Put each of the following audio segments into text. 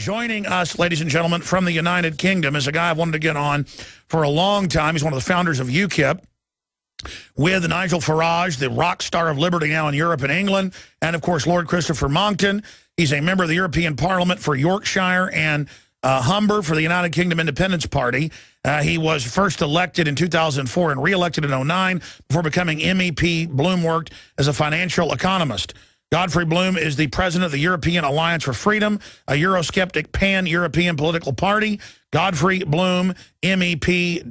Joining us, ladies and gentlemen, from the United Kingdom is a guy I've wanted to get on for a long time. He's one of the founders of UKIP with Nigel Farage, the rock star of liberty now in Europe and England, and, of course, Lord Christopher Monckton. He's a member of the European Parliament for Yorkshire and uh, Humber for the United Kingdom Independence Party. Uh, he was first elected in 2004 and re-elected in 09 before becoming MEP. Bloom worked as a financial economist. Godfrey Bloom is the president of the European Alliance for Freedom, a Eurosceptic pan-European political party. Godfrey Bloom, MEP.co.uk.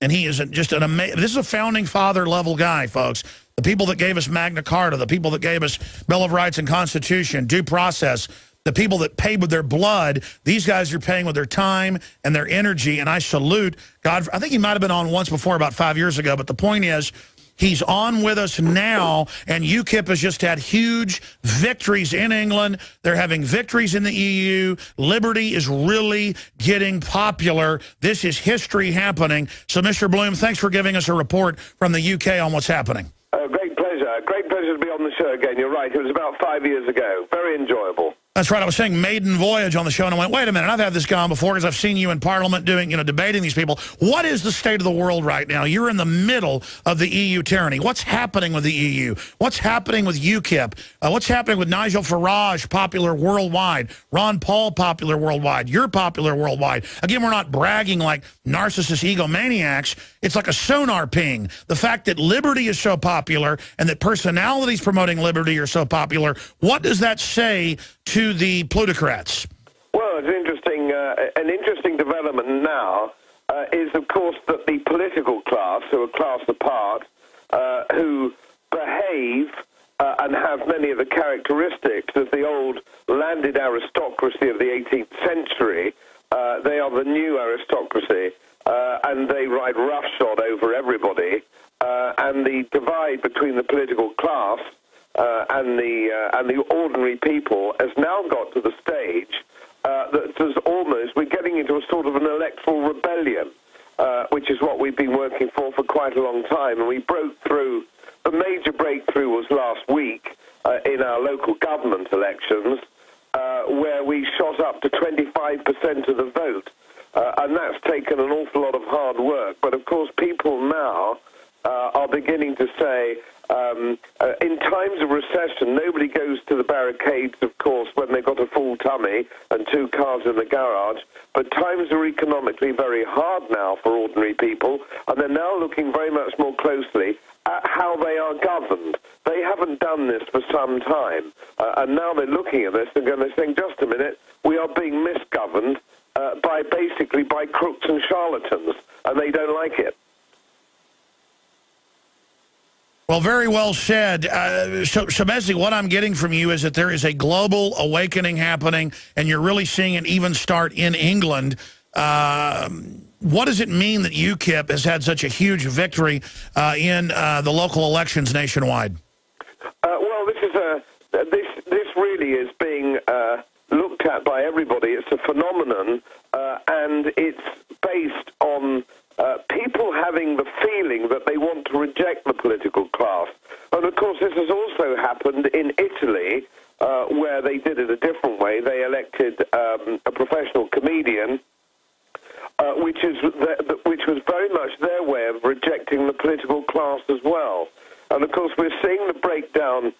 And he is just an amazing, this is a founding father level guy, folks. The people that gave us Magna Carta, the people that gave us Bill of Rights and Constitution, due process, the people that paid with their blood, these guys are paying with their time and their energy. And I salute God. I think he might have been on once before about five years ago. But the point is, He's on with us now, and UKIP has just had huge victories in England. They're having victories in the EU. Liberty is really getting popular. This is history happening. So, Mr. Bloom, thanks for giving us a report from the UK on what's happening. Uh, great pleasure. Great pleasure to be on the show again. You're right. It was about five years ago. Very enjoyable. That's right. I was saying maiden voyage on the show, and I went, wait a minute, I've had this guy before because I've seen you in Parliament doing, you know, debating these people. What is the state of the world right now? You're in the middle of the EU tyranny. What's happening with the EU? What's happening with UKIP? Uh, what's happening with Nigel Farage, popular worldwide? Ron Paul, popular worldwide? You're popular worldwide. Again, we're not bragging like narcissist egomaniacs. It's like a sonar ping. The fact that liberty is so popular and that personalities promoting liberty are so popular, what does that say to the plutocrats? Well, it's interesting. Uh, an interesting development now uh, is, of course, that the political class, who are class apart, uh, who behave uh, and have many of the characteristics of the old landed aristocracy of the 18th century, uh, they are the new aristocracy, uh, and they ride roughshod over everybody. and the divide between the political class uh, and the uh, and the ordinary people has now got to the stage uh, that there's almost we're getting into a sort of an electoral rebellion, uh, which is what we've been working for for quite a long time, and we broke through. The major breakthrough was last week uh, in our local government elections, uh, where we shot up to 25% of the vote, and that's taken an awful lot of hard work. But of course, people now are beginning to say um, uh, in times of recession, nobody goes to the barricades, of course, when they've got a full tummy and two cars in the garage. But times are economically very hard now for ordinary people, and they're now looking very much more closely at how they are governed. They haven't done this for some time, uh, and now they're looking at this and going to think, just a minute, we are being misgoverned uh, by basically by crooks and charlatans, and they don't like it. Well, very well said. Uh, Shemezi, what I'm getting from you is that there is a global awakening happening, and you're really seeing it even start in England. Uh, what does it mean that UKIP has had such a huge victory uh, in uh, the local elections nationwide? Uh, well, this is a this this really is being uh, looked at by everybody. It's a phenomenon, and it's based on uh, people having the feeling that they want to reject the political class. And of course, this has also happened in Italy, uh, where they did it a different way. They elected um, a professional comedian. Uh, which is the, which was very much their way of rejecting the political class as well, and of course we're seeing the breakdown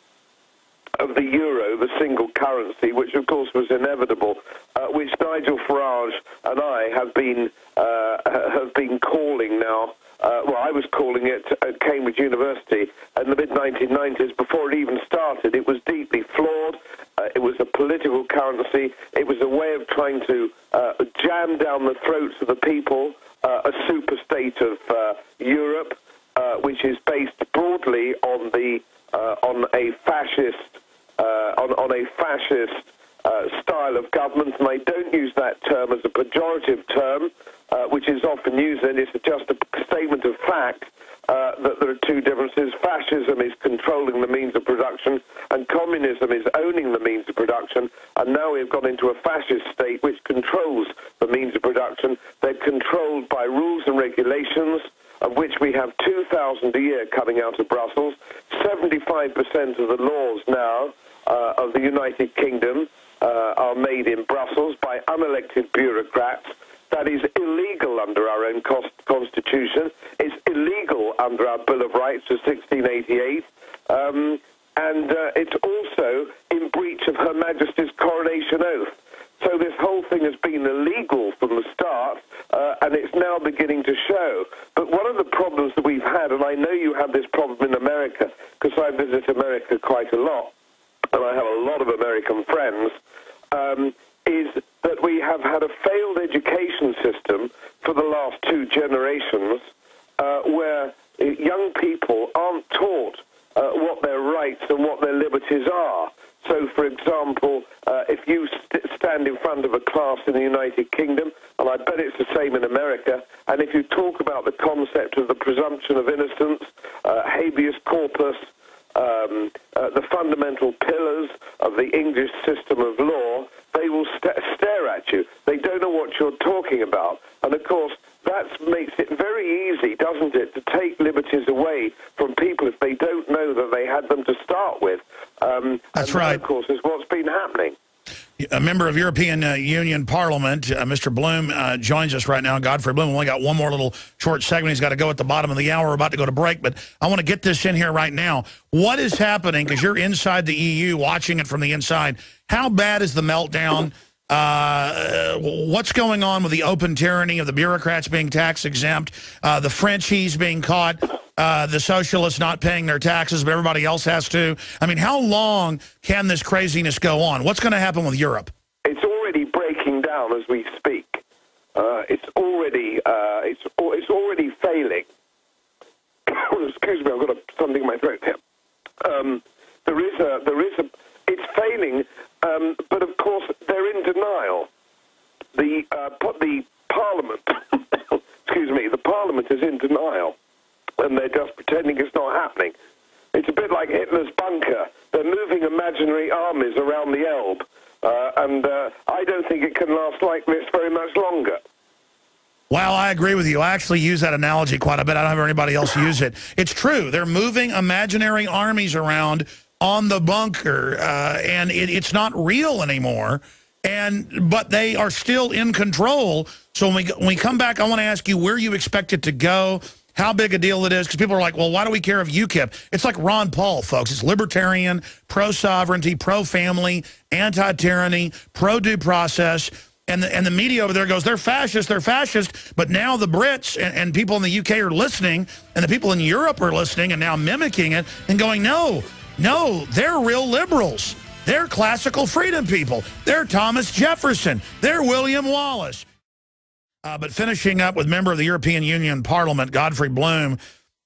of the euro, the single currency, which of course was inevitable, uh, which Nigel Farage and I have been uh, have been calling now. Uh, well, I was calling it at Cambridge University in the mid 1990s. Before it even started, it was deeply flawed. Uh, it was a political currency. It was a way of trying to uh, jam down the throats of the people. Uh, a super state of Europe, which is based broadly on the on a fascist uh, on, on a fascist uh, style of government, and I don't use that term as a pejorative term, uh, which is often used, and it's just a statement of fact uh, that there are two differences. Fascism is controlling the means of production, and communism is owning the means of production, and now we've gone into a fascist state which controls the means of production. They're controlled by rules and regulations, of which we have 2,000 a year coming out of Brussels. 75% of the laws now uh, of the United Kingdom uh, are made in Brussels by unelected bureaucrats. That is illegal under our own constitution. It's illegal under our Bill of Rights of 1688. Um, and uh, it's also in breach of Her Majesty's coronation oath. So this whole thing has been illegal from the start, uh, and it's now beginning to show. But one of the problems that we've had, and I know you have this problem in America, because I visit America quite a lot, and I have a lot of American friends, um, is have had a failed education system for the last two generations uh, where young people aren't taught uh, what their rights and what their liberties are. So, for example, uh, if you st- stand in front of a class in the United Kingdom, and I bet it's the same in America, and if you talk about the concept of the presumption of innocence, uh, habeas corpus, um, uh, the fundamental pillars of the English system of law, they will st- stare at you. They don't know what you're talking about. And of course, that makes it very easy, doesn't it, to take liberties away from people if they don't know that they had them to start with. Um, That's right. That, of course, is what's been happening. A member of European uh, Union Parliament, uh, Mr. Bloom, uh, joins us right now. Godfrey Bloom, we only got one more little short segment. He's got to go at the bottom of the hour. We're about to go to break, but I want to get this in here right now. What is happening, because you're inside the EU, watching it from the inside, how bad is the meltdown? Uh, what's going on with the open tyranny of the bureaucrats being tax exempt, uh, the Frenchies being caught, uh, the socialists not paying their taxes, but everybody else has to? I mean, how long can this craziness go on? What's going to happen with Europe? It's already breaking down as we speak. Uh, it's already uh, it's it's already failing. Excuse me, I've got a, something in my throat here. Um, there is a there is a it's failing um, but of course, they're in denial. The uh, the Parliament, excuse me, the Parliament is in denial, and they're just pretending it's not happening. It's a bit like Hitler's bunker. They're moving imaginary armies around the Elbe, uh, and uh, I don't think it can last like this very much longer. Well, I agree with you. I actually use that analogy quite a bit. I don't have anybody else use it. It's true. They're moving imaginary armies around on the bunker, uh, and it, it's not real anymore. And but they are still in control. So when we when we come back, I want to ask you where you expect it to go, how big a deal it is, because people are like, well, why do we care if UKIP? It's like Ron Paul, folks. It's libertarian, pro-sovereignty, pro-family, anti-tyranny, pro-due process. And the, and the media over there goes, they're fascist, they're fascist. But now the Brits and, and people in the UK are listening, and the people in Europe are listening and now mimicking it and going, no, no, they're real liberals. They're classical freedom people. They're Thomas Jefferson. They're William Wallace. Uh, but finishing up with member of the European Union Parliament, Godfrey Bloom,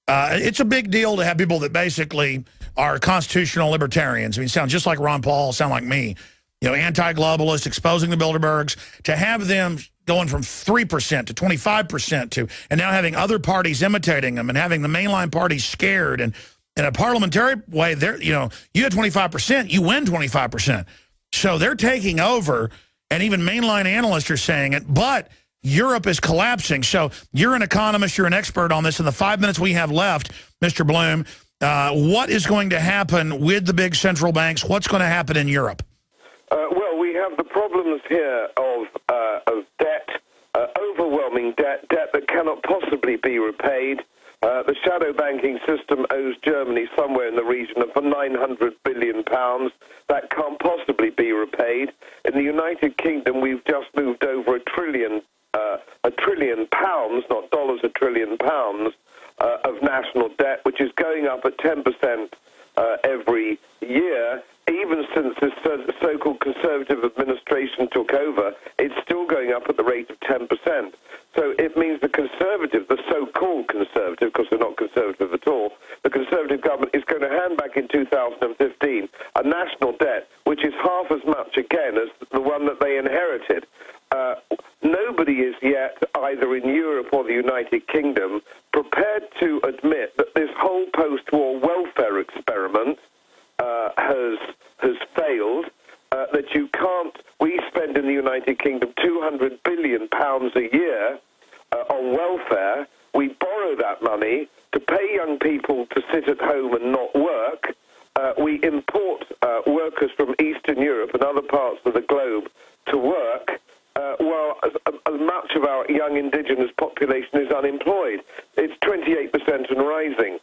uh, it's a big deal to have people that basically are constitutional libertarians. I mean, sound just like Ron Paul, sound like me. You know, anti-globalists, exposing the Bilderbergs, to have them going from 3% to 25% to, and now having other parties imitating them and having the mainline parties scared and in a parliamentary way, they're, you know, you had 25%, you win 25%. So they're taking over, and even mainline analysts are saying it, but Europe is collapsing. So you're an economist, you're an expert on this. In the five minutes we have left, Mr. Bloom, uh, what is going to happen with the big central banks? What's going to happen in Europe? Uh, well, we have the problems here of, uh, of debt, uh, overwhelming debt, debt that cannot possibly be repaid. Uh, the shadow banking system owes Germany somewhere in the region of 900 billion pounds. That can't possibly be repaid. In the United Kingdom, we've just moved over a trillion, uh, a trillion pounds, not dollars, a trillion pounds uh, of national debt, which is going up at 10% uh, every year. Even since this so-called conservative administration took over, it's still going up at the rate of 10%. So it means the conservative, the so-called conservative, because they're not conservative at all, the conservative government is going to hand back in 2015 a national debt which is half as much again as the one that they inherited. Uh, nobody is yet, either in Europe or the United Kingdom, prepared to admit that this whole post-war welfare experiment uh, has has failed. Uh, that you can't. We spend in the United Kingdom 200 billion pounds a year uh, on welfare. We borrow that money to pay young people to sit at home and not work. uh, we import uh, workers from Eastern Europe and other parts of the globe to work, uh, while as, as much of our young indigenous population is unemployed. It's 28% and rising.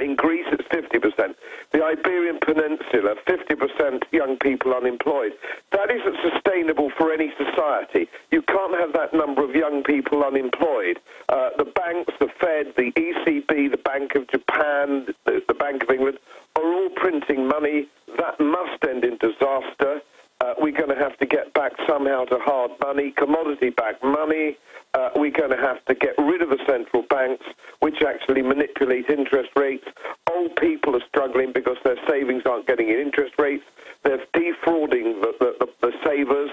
In Greece, it's 50%. The Iberian Peninsula, 50% young people unemployed. That isn't sustainable for any society. You can't have that number of young people unemployed. Uh, the banks, the Fed, the ECB, the Bank of Japan, the, the Bank of England are all printing money. That must end in disaster. Uh, we're going to have to get back somehow hard money, commodity-backed money. Uh, we're going to have to get rid of the central banks, which actually manipulate interest rates. Old people are struggling because their savings aren't getting in interest rates. They're defrauding the, the, the, the savers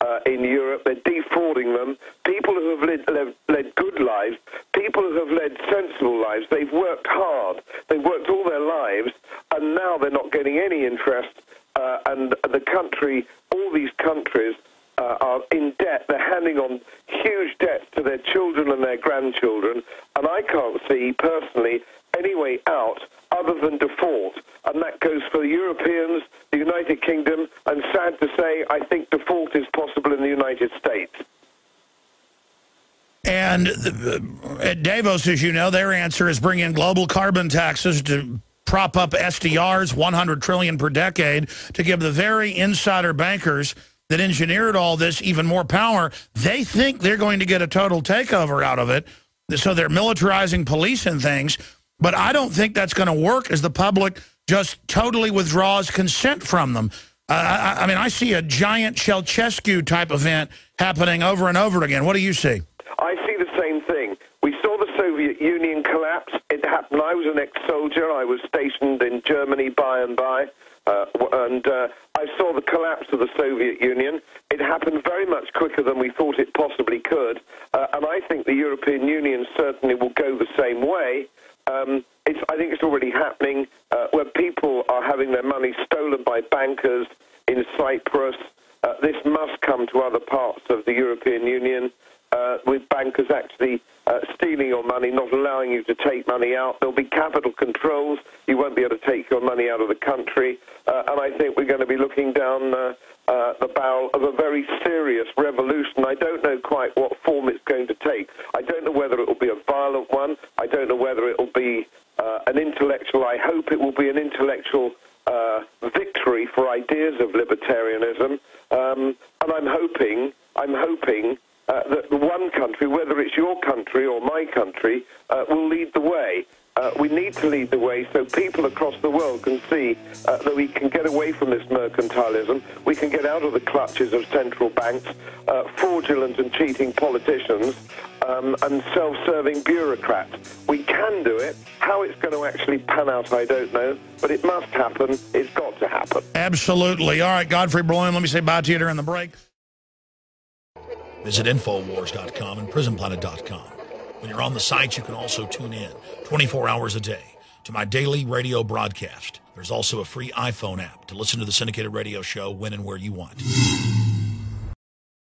uh, in Europe. They're defrauding them. People who have led, led, led good lives, people who have led sensible lives, they've worked hard. They've worked all their lives, and now they're not getting any interest uh, and the country, all these countries uh, are in debt. They're handing on huge debts to their children and their grandchildren, and I can't see personally any way out other than default. And that goes for the Europeans, the United Kingdom, and sad to say, I think default is possible in the United States. And the, uh, at Davos, as you know, their answer is bring in global carbon taxes to prop up SDRs, 100 trillion per decade, to give the very insider bankers that engineered all this even more power. They think they're going to get a total takeover out of it. So they're militarizing police and things. But I don't think that's going to work as the public just totally withdraws consent from them. Uh, I, I, mean, I see a giant Ceausescu type event happening over and over again. What do you see? I see the same thing. We saw the Soviet Union collapse. It happened. I was an ex-soldier. I was stationed in Germany by and by. Uh, and uh, I saw the collapse of the Soviet Union. It happened very much quicker than we thought it possibly could. Uh, and I think the European Union certainly will go the same way. Um, I think it's already happening uh, where people are having their money stolen by bankers in Cyprus. Uh, this must come to other parts of the European Union uh, with bankers actually uh, stealing your money, not allowing you to take money out. There'll be capital controls. You won't be able to take your money out of the country. Uh, and I think we're going to be looking down uh, uh, the barrel of a very serious revolution. I don't know quite what form it's going to take. I don't know whether it will be a violent one. I don't know whether it will be uh, an intellectual. I hope it will be an intellectual victory for ideas of libertarianism. Um, and I'm hoping, I'm hoping uh, that one country, whether it's your country or my country, uh, will lead the way. Uh, we need to lead the way so people across the world can see uh, that we can get away from this mercantilism. We can get out of the clutches of central banks, uh, fraudulent and cheating politicians, um, and self-serving bureaucrats. We can do it. How it's going to actually pan out, I don't know. But it must happen. It's got to happen. Absolutely. All right, Godfrey Bloom, let me say bye to you during the break. Visit Infowars.com and PrisonPlanet.com. When you're on the site, you can also tune in 24 hours a day to my daily radio broadcast. There's also a free iPhone app to listen to the syndicated radio show when and where you want.